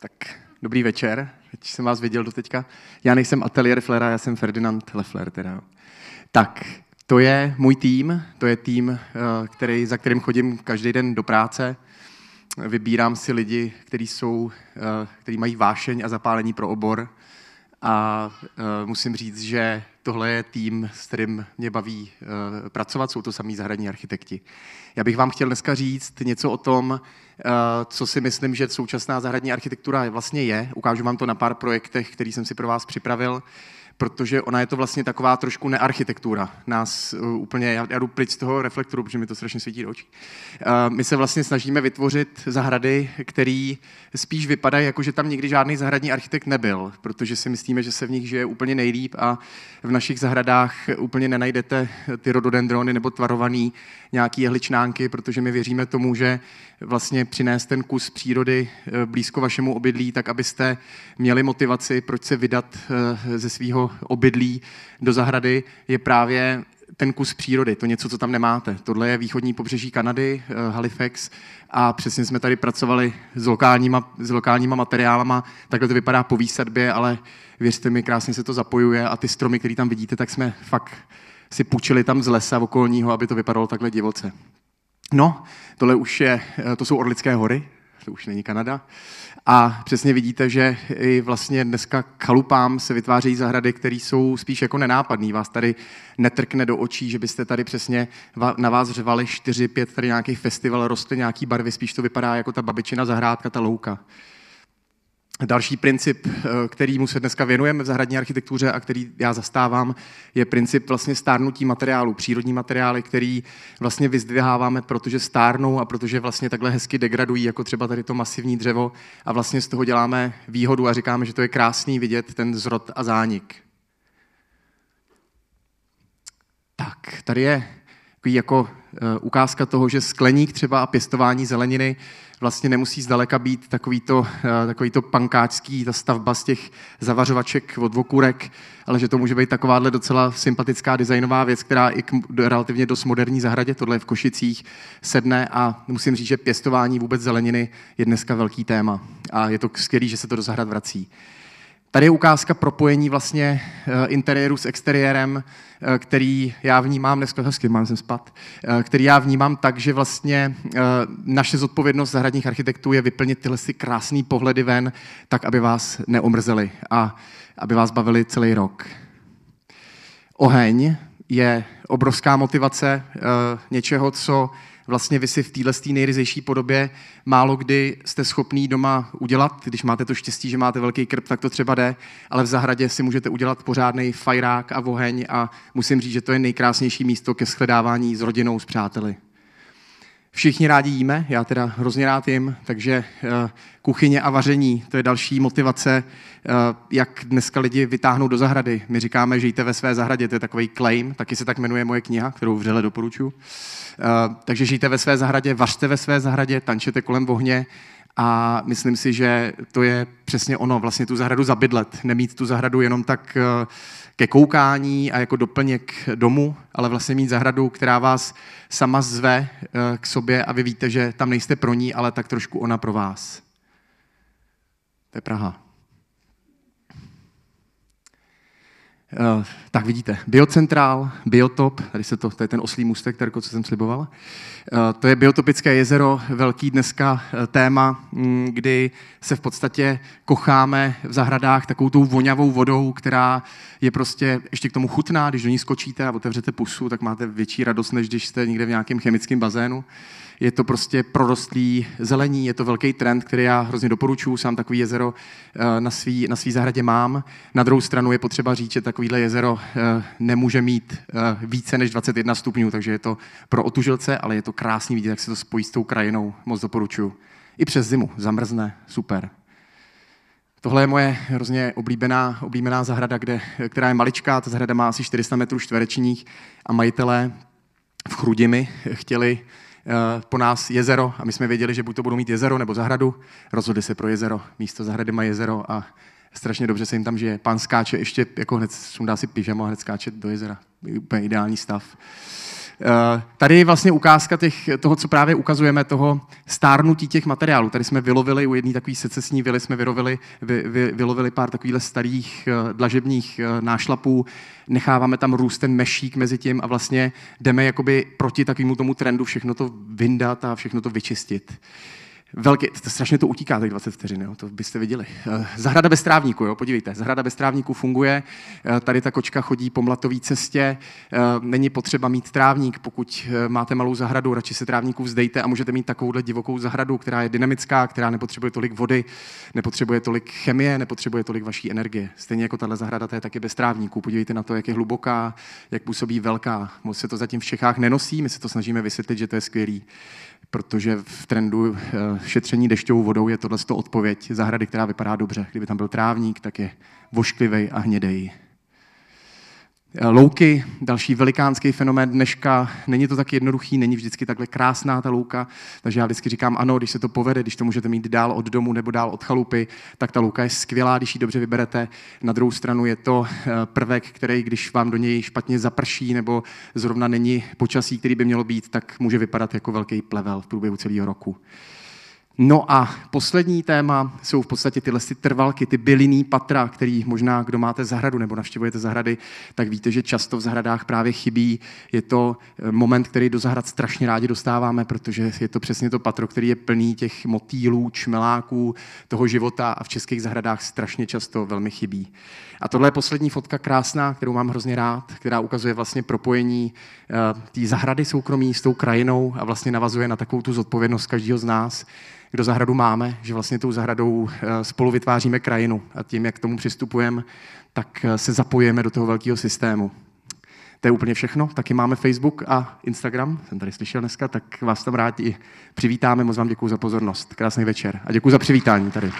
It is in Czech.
Tak dobrý večer, teď jsem vás viděl do teďka. Já nejsem ateliér Flera, já jsem Ferdinand Leffler teda. Tak, to je můj tým, to je tým, eh, který, za kterým chodím každý den do práce. Vybírám si lidi, kteří jsou, eh, kteří mají vášeň a zapálení pro obor. A eh, musím říct, že tohle je tým, s kterým mě baví pracovat, jsou to samý zahradní architekti. Já bych vám chtěl dneska říct něco o tom, Eh, co si myslím, že současná zahradní architektura vlastně je. Ukážu vám to na pár projektech, který jsem si pro vás připravil protože ona je to vlastně taková trošku nearchitektura. Nás uh, úplně, já, já jdu pryč z toho reflektoru, protože mi to strašně svítí do očí. Uh, my se vlastně snažíme vytvořit zahrady, které spíš vypadají, jako že tam nikdy žádný zahradní architekt nebyl, protože si myslíme, že se v nich žije úplně nejlíp a v našich zahradách úplně nenajdete ty rododendrony nebo tvarovaný nějaký jehličnánky, protože my věříme tomu, že vlastně přinést ten kus přírody uh, blízko vašemu obydlí, tak abyste měli motivaci, proč se vydat ze svého obydlí do zahrady, je právě ten kus přírody, to něco, co tam nemáte. Tohle je východní pobřeží Kanady, eh, Halifax, a přesně jsme tady pracovali s lokálníma, s lokálníma materiálama. Takhle to vypadá po výsadbě, ale věřte mi, krásně se to zapojuje a ty stromy, které tam vidíte, tak jsme fakt si půjčili tam z lesa okolního, aby to vypadalo takhle divoce. No, tohle už je, eh, to jsou Orlické hory, to už není Kanada. A přesně vidíte, že i vlastně dneska chalupám se vytvářejí zahrady, které jsou spíš jako nenápadný. Vás tady netrkne do očí, že byste tady přesně na vás čtyři, pět tady nějaký festival, rostly nějaký barvy, spíš to vypadá jako ta babičina zahrádka, ta louka. Další princip, eh, kterýmu se dneska věnujeme v zahradní architektuře a který já zastávám, je princip vlastně stárnutí materiálu, přírodní materiály, který vlastně vyzdviháváme, protože stárnou a protože vlastně takhle hezky degradují, jako třeba tady to masivní dřevo a vlastně z toho děláme výhodu a říkáme, že to je krásný vidět ten zrod a zánik. Tak, tady je jako eh, ukázka toho, že skleník třeba a pěstování zeleniny vlastně nemusí zdaleka být takový to, eh, takový to pankáčský, ta stavba z těch zavařovaček od vokurek, ale že to může být takováhle docela sympatická designová věc, která i k relativně dost moderní zahradě, tohle je v Košicích, sedne a musím říct, že pěstování vůbec zeleniny je dneska velký téma a je to skvělé, že se to do zahrad vrací. Tady je ukázka propojení vlastně eh, interiéru s exteriérem, eh, který já vnímám, dneska hezky mám jsem spad, eh, který já vnímám tak, že vlastně naše zodpovědnost zahradních architektů je vyplnit tyhle si krásné pohledy ven, tak, aby vás neomrzeli a aby vás bavili celý rok. Oheň je obrovská motivace něčeho, co vlastně vy si v téhle nejryzejší podobě málo kdy jste schopný doma udělat. Když máte to štěstí, že máte velký krb, tak to třeba jde, ale v zahradě si můžete udělat pořádný fajrák a oheň a musím říct, že to je nejkrásnější místo ke shledávání s rodinou, s přáteli. Všichni rádi jíme, já teda hrozně rád jim, takže eh, kuchyně a vaření, to je další motivace, eh, jak dneska lidi vytáhnou do zahrady. My říkáme, že jíte ve své zahradě, to je takový claim, taky se tak jmenuje moje kniha, kterou vřele doporučuji. Eh, takže žijte ve své zahradě, vařte ve své zahradě, tančete kolem ohně a myslím si, že to je přesně ono, vlastně tu zahradu zabydlet, nemít tu zahradu jenom tak ke koukání a jako doplněk domu, ale vlastně mít zahradu, která vás sama zve eh, k sobě a vy víte, že tam nejste pro ní, ale tak trošku ona pro vás. To je Praha. Uh, tak vidíte, biocentrál, biotop, tady se to, to je ten oslý můstek, který, co jsem sliboval. Uh, to je biotopické jezero, velký dneska uh, téma, um, kdy se v podstatě kocháme v zahradách takovou tou voňavou vodou, která je prostě ještě k tomu chutná, když do ní skočíte a otevřete pusu, tak máte větší radost, než když jste někde v nějakém chemickém bazénu je to prostě prorostlý zelení, je to velký trend, který já hrozně doporučuji, sám takový jezero eh, na svý, na svý zahradě mám. Na druhou stranu je potřeba říct, že takovýhle jezero eh, nemůže mít eh, více než 21 stupňů, takže je to pro otužilce, ale je to krásný vidět, jak se to spojí s tou krajinou, moc doporučuji. I přes zimu, zamrzne, super. Tohle je moje hrozně oblíbená, oblíbená zahrada, kde, která je maličká, ta zahrada má asi 400 metrů čtverečních a majitelé v Chrudimi chtěli po nás jezero a my jsme věděli, že buď to budou mít jezero nebo zahradu. Rozhodli se pro jezero. Místo zahrady má jezero a strašně dobře se jim tam žije. Pán skáče ještě, jako hned sundá si pyžamo a hned skáče do jezera. Úplně ideální stav. Tady je vlastně ukázka těch, toho, co právě ukazujeme, toho stárnutí těch materiálů. Tady jsme vylovili u jedné takové secesní vily, jsme vyrovili, vy, vy, vylovili pár takových starých dlažebních nášlapů, necháváme tam růst ten mešík mezi tím a vlastně jdeme jakoby proti takovému tomu trendu všechno to vyndat a všechno to vyčistit. Velký, to strašně to utíká, těch 20 vteřin, jo, to byste viděli. Eh, zahrada bez trávníku, jo, podívejte, zahrada bez trávníku funguje, eh, tady ta kočka chodí po mlatové cestě, eh, není potřeba mít trávník, pokud máte malou zahradu, radši se trávníku vzdejte a můžete mít takovouhle divokou zahradu, která je dynamická, která nepotřebuje tolik vody, nepotřebuje tolik chemie, nepotřebuje tolik vaší energie. Stejně jako tahle zahrada, to je taky bez trávníku. Podívejte na to, jak je hluboká, jak působí velká. Moc se to zatím v Čechách nenosí, my se to snažíme vysvětlit, že to je skvělý protože v trendu šetření dešťovou vodou je tohle odpověď zahrady, která vypadá dobře. Kdyby tam byl trávník, tak je vošklivý a hnědej. Eh, louky, další velikánský fenomén dneška, není to tak jednoduchý, není vždycky takhle krásná ta louka, takže já vždycky říkám ano, když se to povede, když to můžete mít dál od domu nebo dál od chalupy, tak ta louka je skvělá, když ji dobře vyberete. Na druhou stranu je to eh, prvek, který, když vám do něj špatně zaprší nebo zrovna není počasí, který by mělo být, tak může vypadat jako velký plevel v průběhu celého roku. No a poslední téma jsou v podstatě tyhle ty trvalky, ty bylinný patra, který možná, kdo máte zahradu nebo navštěvujete zahrady, tak víte, že často v zahradách právě chybí. Je to eh, moment, který do zahrad strašně rádi dostáváme, protože je to přesně to patro, který je plný těch motýlů, čmeláků, toho života a v českých zahradách strašně často velmi chybí. A tohle je poslední fotka krásná, kterou mám hrozně rád, která ukazuje vlastně propojení uh, té zahrady soukromí s tou krajinou a vlastně navazuje na takovou tu zodpovědnost každého z nás, kdo zahradu máme, že vlastně tou zahradou eh, spolu vytváříme krajinu a tím, jak k tomu přistupujeme, tak eh, se zapojíme do toho velkého systému. To je úplně všechno. Taky máme Facebook a Instagram, jsem tady slyšel dneska, tak vás tam rádi přivítáme. Moc vám děkuji za pozornost. Krásný večer a děkuji za přivítání tady.